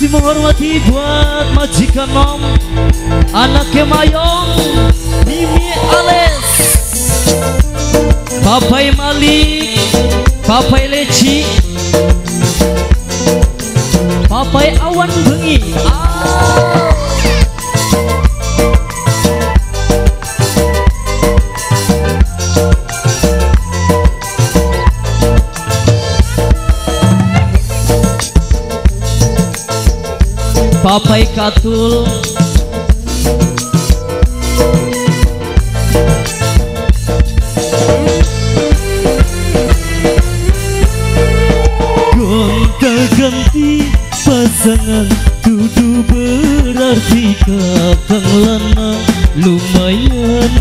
Masih menghormati buat majikan nom Anaknya Mayong Mimi Ales Papai Malik Papai Leci. Papai Awan Bengi. Ah. Papai Katul. Gonta ganti pasangan Dudu berarti kakang lana lumayan.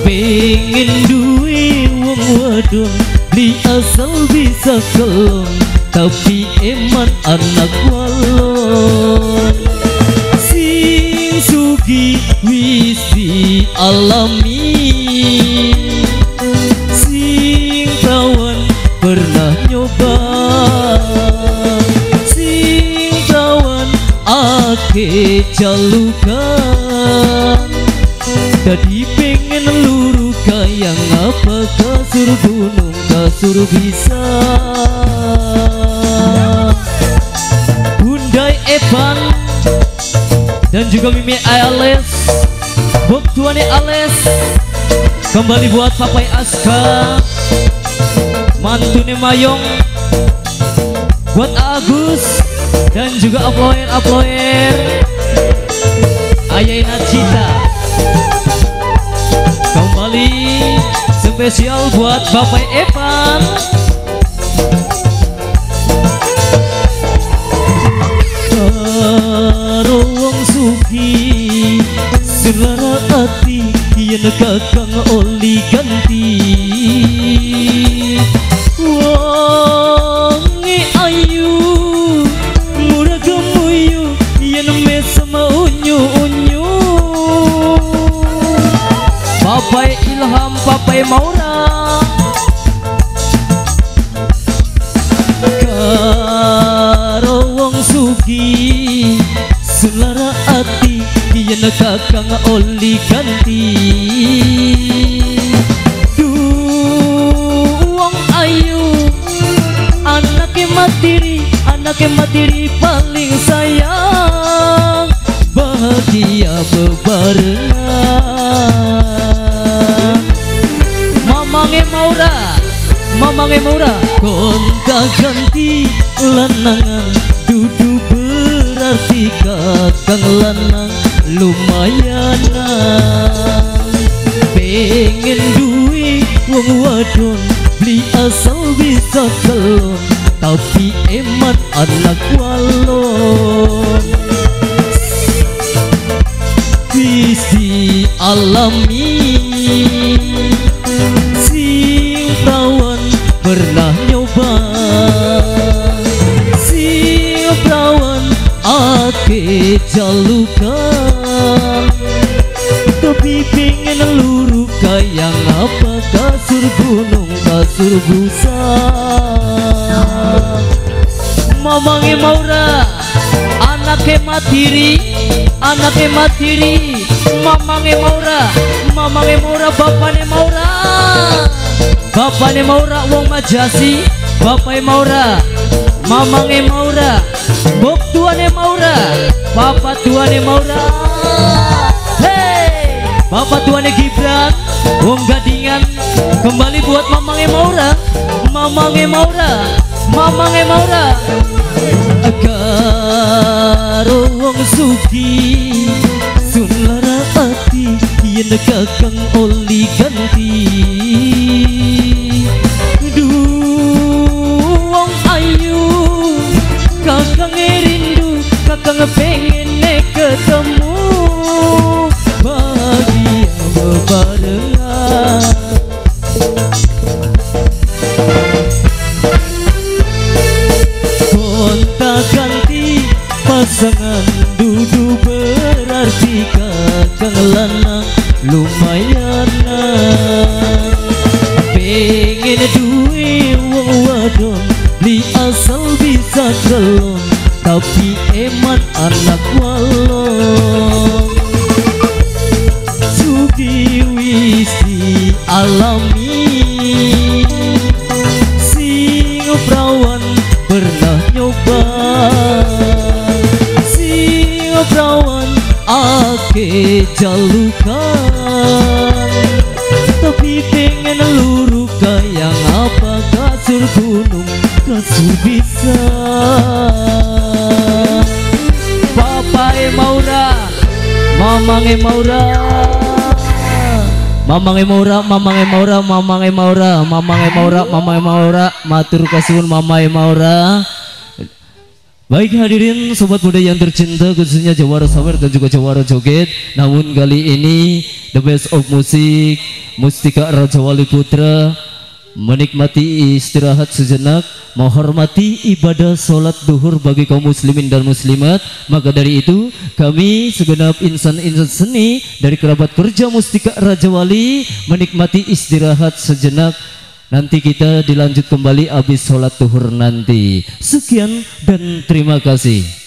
Pengen duwe wong wadon Beli asal bisa kelon Tapi eman anak walon. Sing sugi wisi alami. Sing kawan pernah nyoba. Sing kawan ake jalukan Tadi pengen luru kayang apa kasur gunung kasur bisa Evan. Dan juga Mimi Ales Bob Tuane Ales kembali buat Papai Aska. Mantune Mayong. Buat Agus. Dan juga uploader uploader Ayana Cita kembali spesial buat Bapak Evan hati Yen kakang oli ganti Wongi ayu Murah gemuyu Yen mesama unyu unyu Papai Ilham Papai Maura yen kakang oli ganti. Du wong ayu anake matiri anake matiri paling sayang. Bahagia bebarengan. Mamange maura mamange maura. Konta ganti lanangan. Dudu berarti kakang lanang lumayan pengen duwe wong wadon beli asal bisa kelon tapi emat anak walon. Visi alami. Sing perawan pernah nyoba. Sing perawan ake jalukan tapi pengen luru kayang apa? Kasur gunung kasur busa. Mamange maura anake matiri anake matiri. Mamange maura mamange maura bapane maura. Bapane maura wong majasi. Bapake maura mamange maura. Bok tuane maura papa tuane maura bapak tuane gibran wong gadingan kembali buat mamange maura. Mamange maura mamange maura. Karo wong sugi sun lara ati yen kakang oli ganti. Du wong ayu kakang rindu kakang pengen ketemu pasangan dudu berarti kakang lanang lumayan pengen duwe wong wadon li asal bisa kelong Tapi eman anak walong. Sugi wisi alami Perawan ake jalukan. Tapi pengen luru yang apa kasur gunung kasur bisa? Papai Maura Mamange Maura. Mamange Maura Mamange Maura Mamange Maura Mamange Maura Mamange Maura. Matur kasuhun Mamae Maura Baik hadirin sobat muda yang tercinta khususnya Jawara Sawer dan juga Jawara Joget Namun kali ini the best of musik Mustika Raja Wali Putra menikmati istirahat sejenak, menghormati ibadah sholat duhur bagi kaum muslimin dan muslimat. Maka dari itu, kami segenap insan-insan seni dari kerabat kerja Mustika Raja Wali menikmati istirahat sejenak. Nanti kita dilanjut kembali habis sholat duhur nanti. Sekian dan terima kasih.